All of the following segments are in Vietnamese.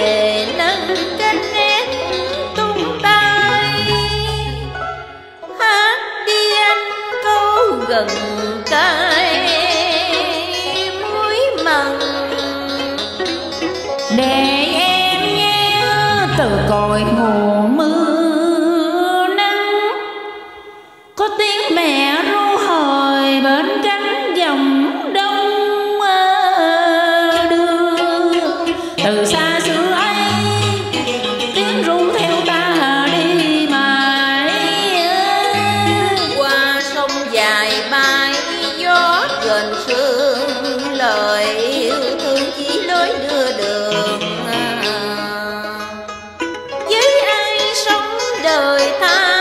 về nâng cánh tay. Hát đi anh câu gần cay muối mặn. Để em nhớ từ cội nguồn mưa nắng, có tiếng mẹ đời tha.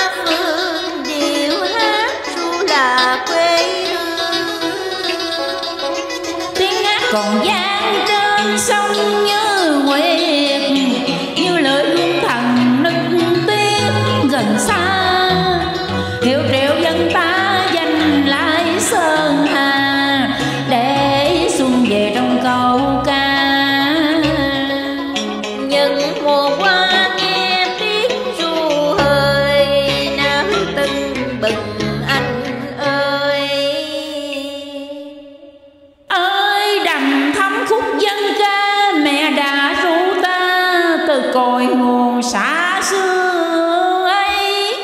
cội nguồn xa xưa ấy.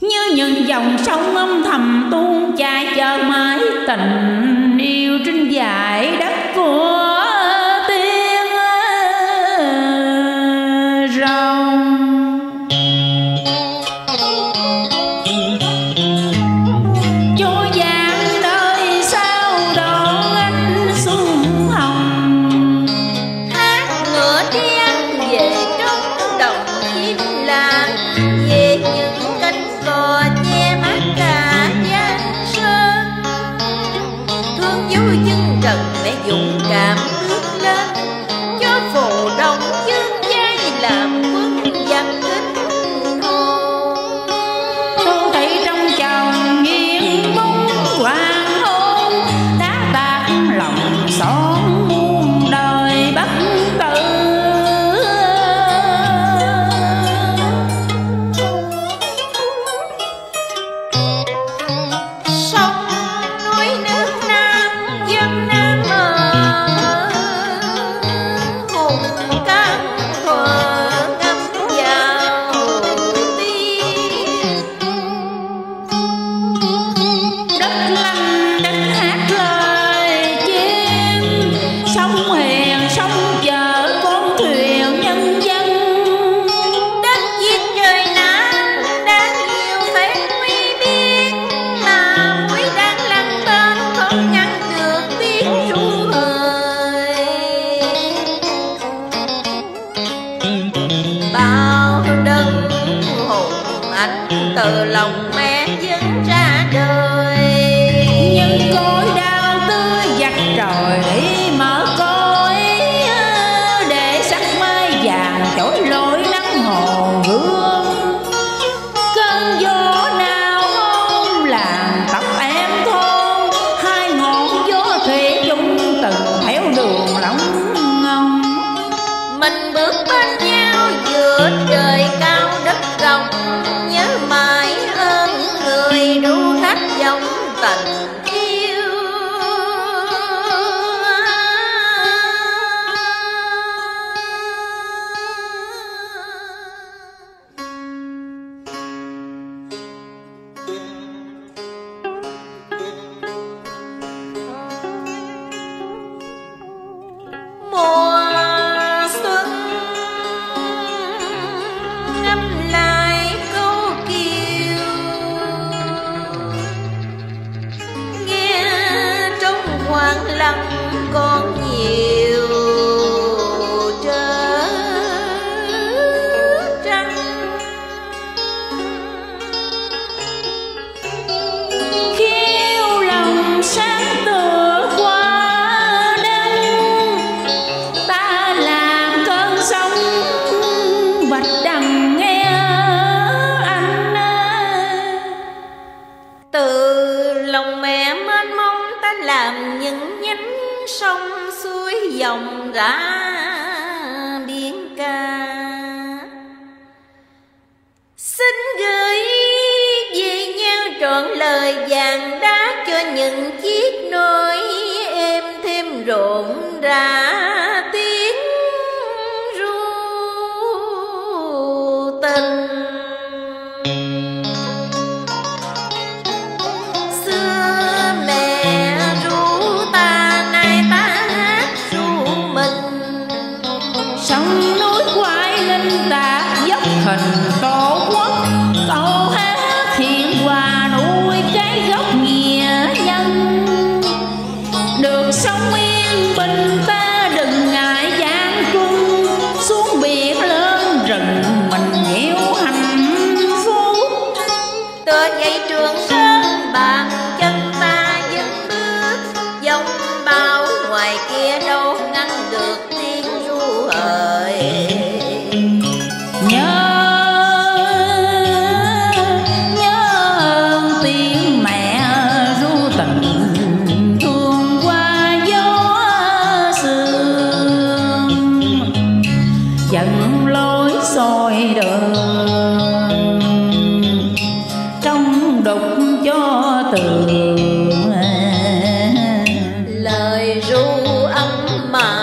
Như những dòng sông âm thầm tuôn chảy chờ mãi tình làm nước lên cho phù đông dương dây làm quân giặc kính hồn thấy trong chồng nghiêng bóng hoàng hôn đá bạc lòng son 满足 lòng gã biển ca. Xin gửi về nhau trọn lời vàng đá cho những chiếc nôi em thêm rộn rã tiếng ru tình. ta dốc hình con. 嗯嘛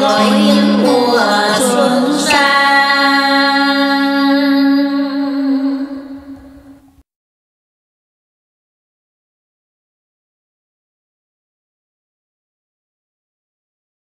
gọi niềm